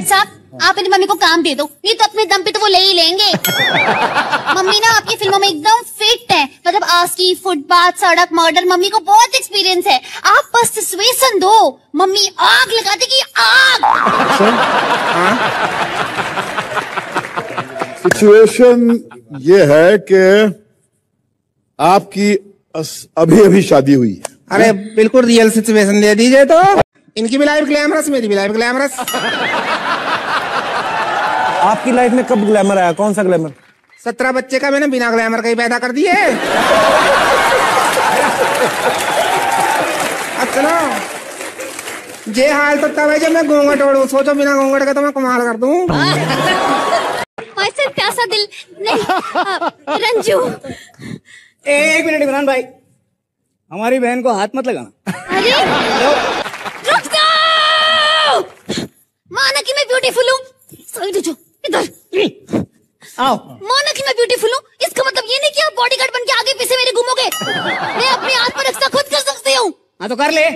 Dad साहब आप अपनी मम्मी को काम दे दो। नहीं तो अपने दम पे तो वो ले ही लेंगे। मम्मी ना आपकी फ़िल्मों में एकदम फिट है। मतलब आस्की फुटपाथ सड़क मर्डर मम्मी को बहुत एक्सपीरियंस है। आप बस सिचुएशन दो। मम्मी आग लगा देगी आग। सिचुएशन ये है कि आपकी अभी अभी शादी हुई है। अरे बिल्कुल रियल सिचुएशन दे दीजिए तो। इनकी भी लाइफ ग्लैमरस मेरी भी लाइफ ग्लैमरस आपकी लाइफ में कब ग्लैमर आया? कौन सा ग्लैमर सत्रह बच्चे का मैंने बिना ग्लैमर का ही पैदा कर दिए। अब चलो। जे हाल तो तब है जब मैं घूंघट ओढ़ू। सोचो बिना घूंघट का तो मैं कमाल कर दूँ। प्यासा दिल। नहीं रंजू। एक मिनट इमरान भाई। हमारी बहन को हाथ मत लगाना। अरे रुक जाओ माना कि मैं ब्यूटीफुल हूँ साइड हो जाओ इधर आओ। माना कि मैं ब्यूटीफुल हूँ। इसका मतलब ये नहीं कि आप बॉडीगार्ड बन के आगे पीछे मेरे घूमोगे। मैं अपने आत्मरक्षा खुद कर सकती हूँ। हाँ तो कर ले।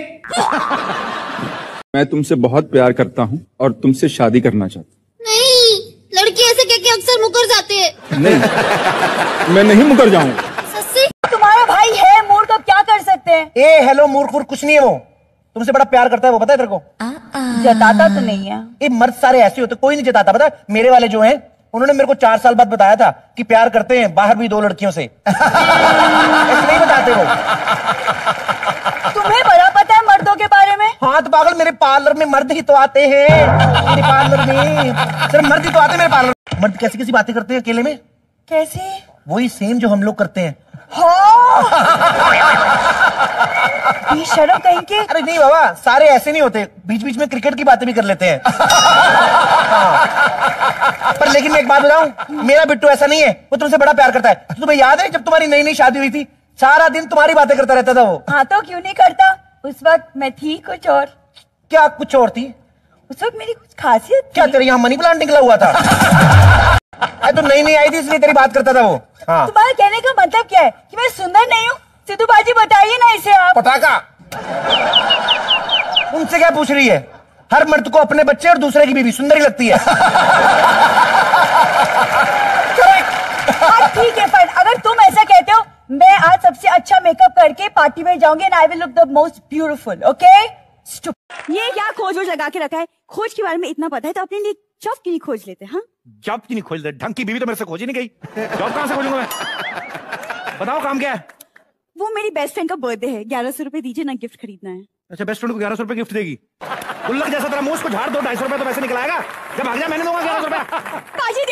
मैं तुमसे बहुत प्यार करता हूँ और तुमसे शादी करना चाहता नहीं लड़के ऐसे कह के अक्सर मुकर जाते हैं। नहीं मैं नहीं मुकर जाऊँगा। सस्सी। तुम्हारा भाई है मूड तो क्या कर सकते हैं? ए हेलो मूर्ख कुछ नहीं है वो। तुमसे बड़ा प्यार करता है वो पता है तेरे को? जताता तो नहीं है। ये मर्द सारे ऐसे होते कोई नहीं जताता पता मेरे वाले जो हैं उन्होंने मेरे को चार साल बाद बताया था कि प्यार करते हैं बाहर भी दो लड़कियों से। ऐसे नहीं बताते वो। तुम्हें बड़ा पता है मर्दों के बारे में? हाँ तो पागल मेरे पार्लर में मर्द ही तो आते हैं। मेरे पार्लर में। सिर्फ़ मर्द ही तो आते हैं मेरे पार्लर में। मर्द कैसी कैसी बातें करते हैं अकेले में? कैसे? वही सेम जो हम लोग करते हैं। हाँ। शर्म कहीं के अरे नहीं बाबा सारे ऐसे नहीं होते। बीच बीच में क्रिकेट की बातें भी कर लेते हैं। हाँ। पर लेकिन मैं एक बात बताऊँ मेरा बिट्टू ऐसा नहीं है। वो तुमसे बड़ा प्यार करता है। तुम्हें याद है जब तुम्हारी नई नई शादी हुई थी? सारा दिन तुम्हारी बातें करता रहता था वो। हाँ तो क्यों नहीं करता? उस वक्त मैं थी कुछ और। क्या कुछ और थी? उस वक्त मेरी कुछ खासियत क्या तेरे यहाँ मनी प्लांट निकला हुआ था? अरे तो नई नई आई थी इसलिए तेरी बात करता था वो। हाँ। तुम्हारा कहने का मतलब क्या है? कि मैं सुंदर नहीं हूँ? सिद्धू बाजी बताइए ना इसे आप। पटाखा। उनसे क्या पूछ रही है? हर मर्द को अपने बच्चे और दूसरे की बीवी सुंदर ही लगती है। हाँ ठीक है फाइन अगर तुम ऐसा कहते हो मैं आज सबसे अच्छा मेकअप करके पार्टी में जाऊँगी and I will look the most beautiful okay ये क्या खोज वोज लगा के रखा है? खोज के बारे में इतना पता है तो अपने लिए जॉब की नहीं खोज लेते हाँ? जॉब की नहीं खोज लेते? ढंग की बीवी तो मेरे से खोज ही नहीं गई। जॉब कहाँ से खोजूँगा मैं? बताओ काम क्या है? वो मेरी बेस्ट फ्रेंड का बर्थडे है। ग्यारह सौ रुपए दीजिए ना गिफ्ट खरीदना है। अच्छा बेस्ट फ्रेंड को ग्यारह सौ रुपए गिफ्ट देगी। गुल्लक जैसा तेरा मुँह उसको झाड़ दो ढाई सौ रुपए तो वैसे निकलाएगा। जब भाग जा मैंने दूँगा ग्यारह सौ रुपए। पाजी